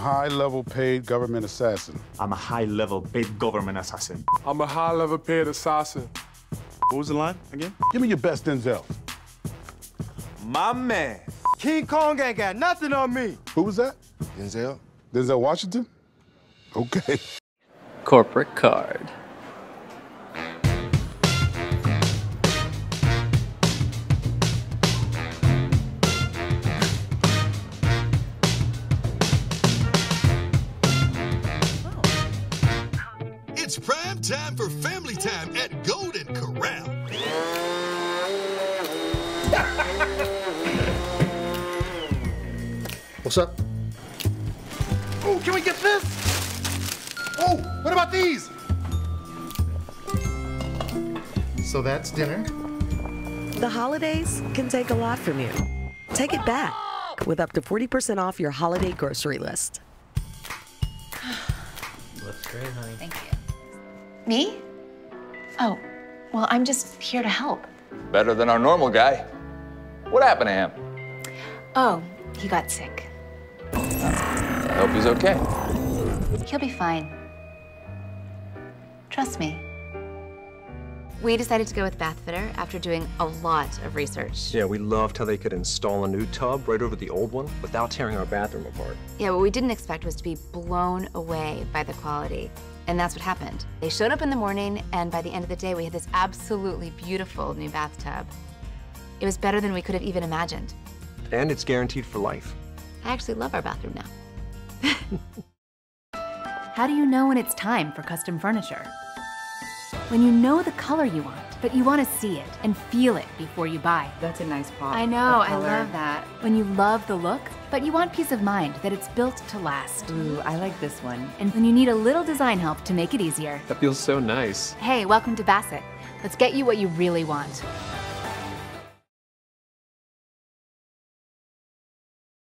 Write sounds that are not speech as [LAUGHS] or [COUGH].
high-level paid government assassin. I'm a high-level paid government assassin. I'm a high-level paid assassin. What was the line again? Give me your best Denzel. My man. King Kong ain't got nothing on me. Who was that? Denzel. Denzel Washington? Okay. Corporate card. It's time for family time at Golden Corral. What's up? Oh, can we get this? Oh, what about these? So that's dinner. The holidays can take a lot from you. Take it back with up to 40% off your holiday grocery list. [SIGHS] Looks great, honey. Thank you. Me? Oh, well, I'm just here to help. Better than our normal guy. What happened to him? Oh, he got sick. I hope he's okay. He'll be fine. Trust me. We decided to go with Bath Fitter after doing a lot of research. Yeah, we loved how they could install a new tub right over the old one without tearing our bathroom apart. Yeah, what we didn't expect was to be blown away by the quality. And that's what happened. They showed up in the morning, and by the end of the day, we had this absolutely beautiful new bathtub. It was better than we could have even imagined. And it's guaranteed for life. I actually love our bathroom now. [LAUGHS] How do you know when it's time for custom furniture? When you know the color you want, but you want to see it and feel it before you buy. That's a nice pop. I know, I love that. When you love the look, but you want peace of mind that it's built to last. Ooh, I like this one. And when you need a little design help to make it easier. That feels so nice. Hey, welcome to Bassett. Let's get you what you really want.